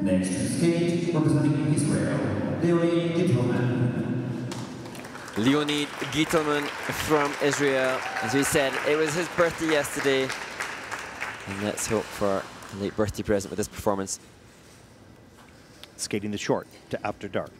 Next to skate, representing Israel, Leonid Gitelman. Leonid Gitelman from Israel. As we said, it was his birthday yesterday. And let's hope for a late birthday present with this performance. Skating the short to After Dark.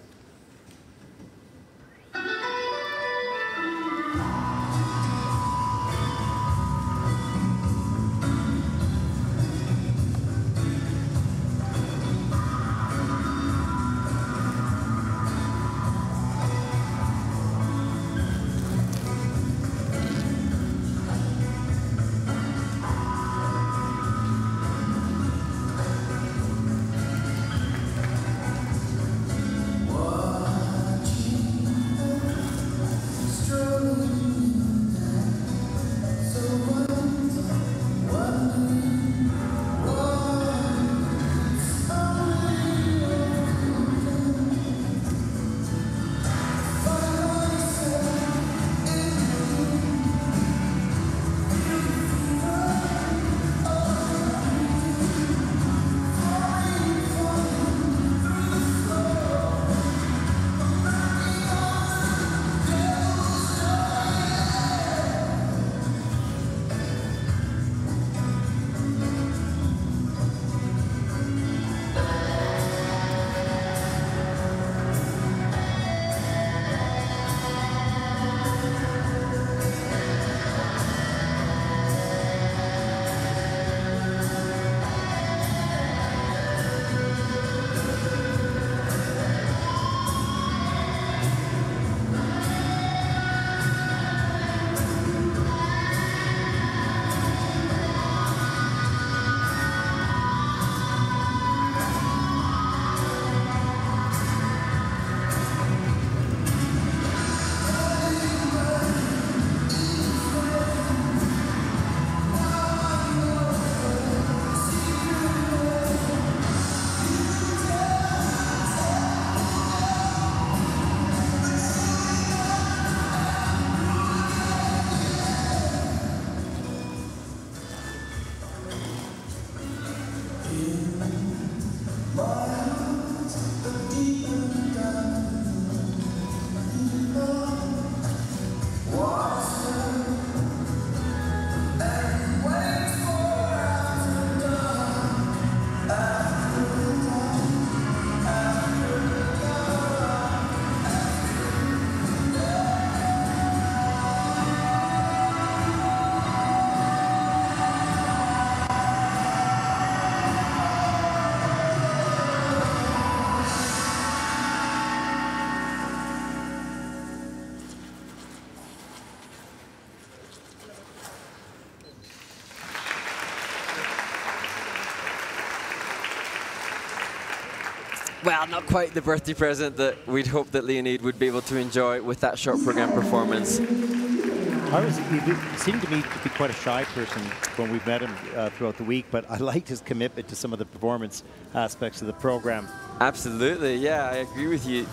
Well, not quite the birthday present that we'd hoped that Leonid would be able to enjoy with that short program performance. I was, he seemed to me to be quite a shy person when we met him uh, throughout the week, but I liked his commitment to some of the performance aspects of the program. Absolutely, yeah, I agree with you.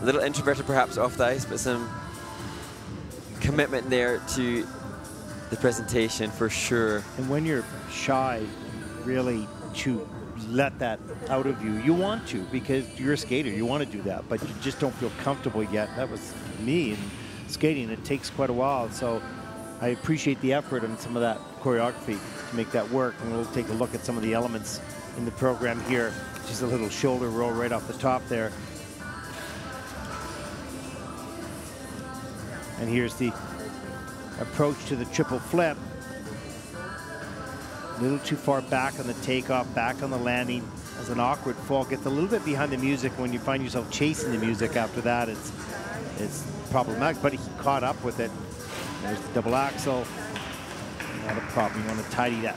A little introverted perhaps off the ice, but some commitment there to the presentation for sure. And when you're shy, really to let that out of you. You want to because you're a skater. You want to do that, but you just don't feel comfortable yet. That was me in skating. It takes quite a while. So I appreciate the effort and some of that choreography to make that work. And we'll take a look at some of the elements in the program here. Just a little shoulder roll right off the top there. And here's the approach to the triple flip. A little too far back on the takeoff, back on the landing. As an awkward fall, gets a little bit behind the music. When you find yourself chasing the music after that, it's it's problematic. But he caught up with it. There's the double Axel. Not a problem. You want to tidy that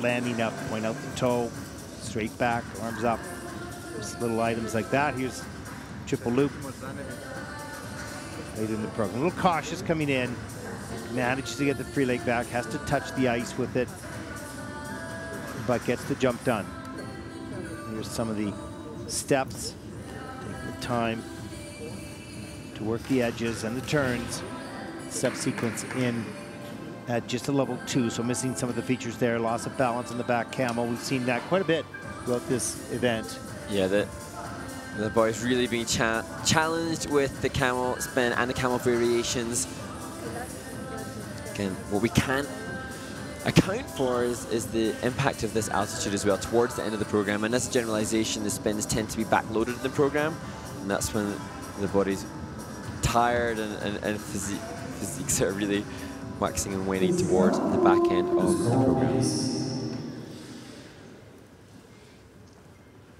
landing up, point out the toe, straight back, arms up. Just little items like that. Here's triple loop. Late in the program. A little cautious coming in. Manages to get the free leg back. Has to touch the ice with it but gets the jump done. Here's some of the steps. Take the time to work the edges and the turns. Step sequence in at just a level two, so missing some of the features there. Loss of balance in the back camel. We've seen that quite a bit throughout this event. Yeah, the the boys really being cha challenged with the camel spin and the camel variations. Again, what we can't account for is, is the impact of this altitude as well towards the end of the program. And as a generalization, the spins tend to be backloaded in the program, and that's when the body's tired and, and, and physi physiques are really waxing and waning towards the back end of the program.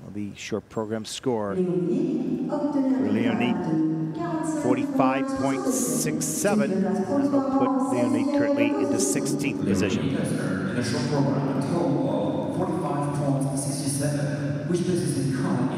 Well, the short program score for Leonid, 45.67. That will put Leonid currently into 16th position. In program, total of 45.67, which 16th place.